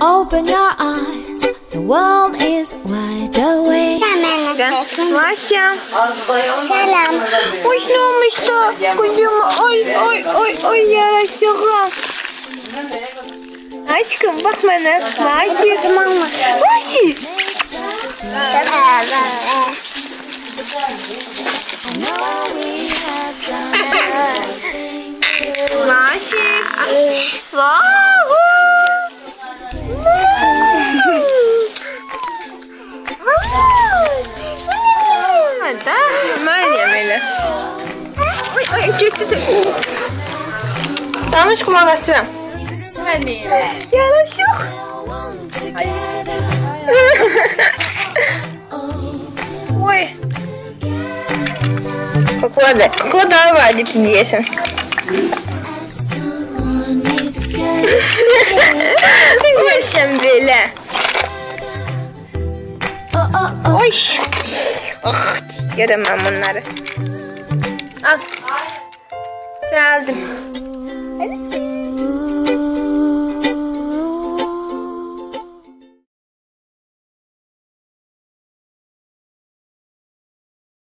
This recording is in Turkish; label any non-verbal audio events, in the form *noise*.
Open your eyes, the world is wide awake. Вася. Selam. Uçlamıştı. Kuzum. Oy oy oy oy yarasıklar. Aşkım bak bana. Vasi. Vasi. Vasi. Vahu. Да, kötü. Yanlış kullanasın. Hani. Yanlış yok. *laughs* Oy. Kokladı. Kokla daha var dipini yesin. Yesin böyle. Oy. Ah, yerim ben bunları. Al. Geldim. Hadi.